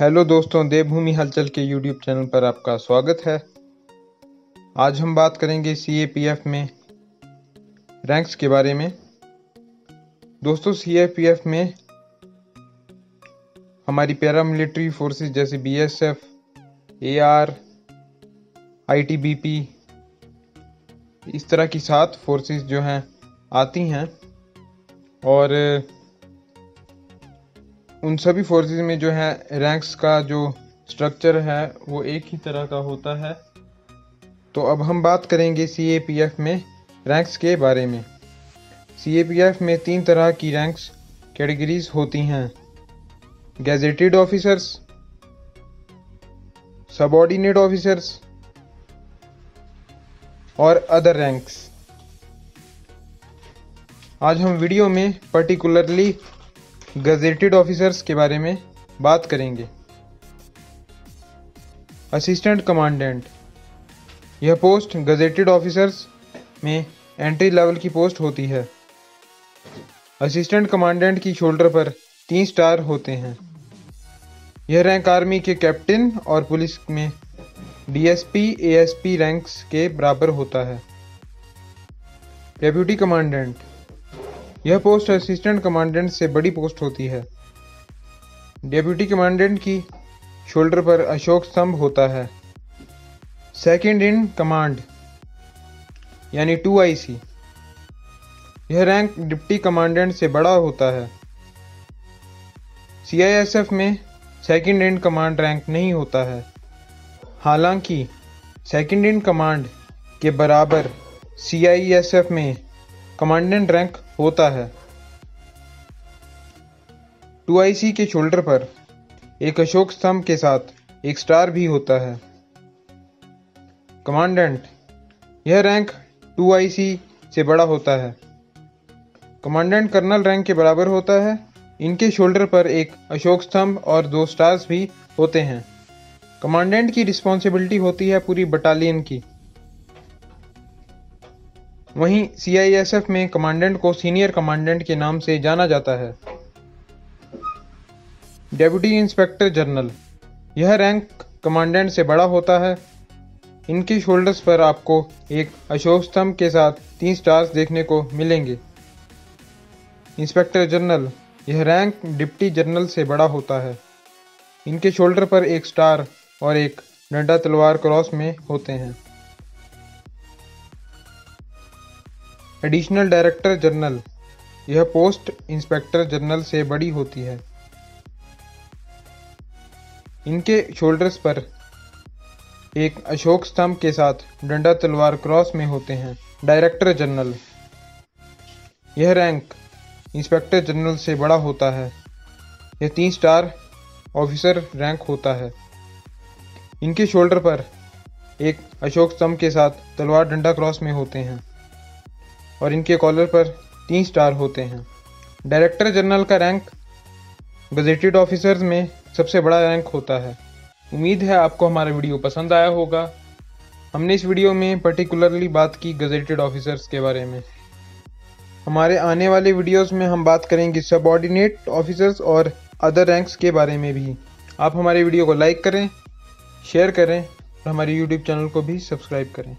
Hello दोस्तों देवभूमि हलचल के यूट्यूब चैनल पर आपका स्वागत है। आज हम बात करेंगे सीएपीएफ में रैंक्स के बारे में। दोस्तों सीएपीएफ में हमारी पैरामिलिट्री फोर्सेस जैसे बीएसएफ, एआर, आईटीबीपी इस तरह की सात फोर्सेस जो हैं आती हैं। और उन सभी फोर्सेस में जो है रैंक्स का जो स्ट्रक्चर है, वो एक ही तरह का होता है। तो अब हम बात करेंगे सी में रैंक्स के बारे में। सीएपीएफ में तीन तरह की रैंक्स कैटेगरीज होती हैं। गैजेटेड ऑफिसर्स सबॉर्डिनेट ऑफिसर्स और अदर रैंक्स आज हम वीडियो में पर्टिकुलरली गजेटेड ऑफिसर्स के बारे में बात करेंगे। असिस्टेंट कमांडेंट यह पोस्ट गजेटेड ऑफिसर्स में एंट्री लेवल की पोस्ट होती है। असिस्टेंट कमांडेंट की शोल्डर पर तीन स्टार होते हैं। यह रैंक आर्मी के कैप्टन और पुलिस में डीएसपी एएसपी रैंक्स के बराबर होता है। डेप्यूटी कमांडेंट यह पोस्ट असिस्टेंट कमांडेंट से बड़ी पोस्ट होती है। डेप्यूटी कमांडेंट की शोल्डर पर अशोक स्तंभ होता है। सेकंड इन कमांड यानी टू आईसी यह रैंक डिप्टी कमांडेंट से बड़ा होता है। सीआईएसएफ में सेकंड इन कमांड रैंक नहीं होता है। हालाँकि सेकंड इन कमांड के बराबर सीआईएसएफ में कमांडेंट रैंक होता है। टू आई के शोल्डर पर एक अशोक स्तंभ के साथ एक स्टार भी होता है। कमांडेंट, यह रैंक टू आई से बड़ा होता है। कमांडेंट कर्नल रैंक के बराबर होता है। इनके शोल्डर पर एक अशोक स्तंभ और दो स्टार्स भी होते हैं। कमांडेंट की रिस्पॉन्सिबिलिटी होती है पूरी बटालियन की। वहीं सीआईएसएफ में कमांडेंट को सीनियर कमांडेंट के नाम से जाना जाता है। डेप्यूटी इंस्पेक्टर जनरल यह रैंक कमांडेंट से बड़ा होता है। इनके शोल्डर्स पर आपको एक अशोक स्तंभ के साथ तीन स्टार्स देखने को मिलेंगे। इंस्पेक्टर जनरल यह रैंक डिप्टी जनरल से बड़ा होता है। इनके शोल्डर पर एक स्टार और एक डंडा तलवार क्रॉस में होते हैं। Additional director general. यह पोस्ट इंस्पेक्टर जनरल से बड़ी होती है। इनके शोल्डर्स पर एक अशोक स्तंभ के साथ डंडा तलवार क्रॉस में होते हैं। Director general. यह रैंक इंस्पेक्टर जनरल से बड़ा होता है। यह तीन स्टार ऑफिसर रैंक होता है। इनके शोल्डर पर एक अशोक स्तंभ के साथ तलवार डंडा क्रॉस में होते हैं। और इनके कॉलर पर तीन स्टार होते हैं। डायरेक्टर जनरल का रैंक गजेटेड ऑफिसर्स में सबसे बड़ा रैंक होता है। उम्मीद है आपको हमारा वीडियो पसंद आया होगा। हमने इस वीडियो में पर्टिकुलरली बात की गजेटेड ऑफिसर्स के बारे में। हमारे आने वाले वीडियोस में हम बात करेंगे सबॉर्डिनेट ऑफिसर्स और अदर रैंक्स के बारे में भी। आप हमारे वीडियो को लाइक करें शेयर करें और हमारे यूट्यूब चैनल को भी सब्सक्राइब करें।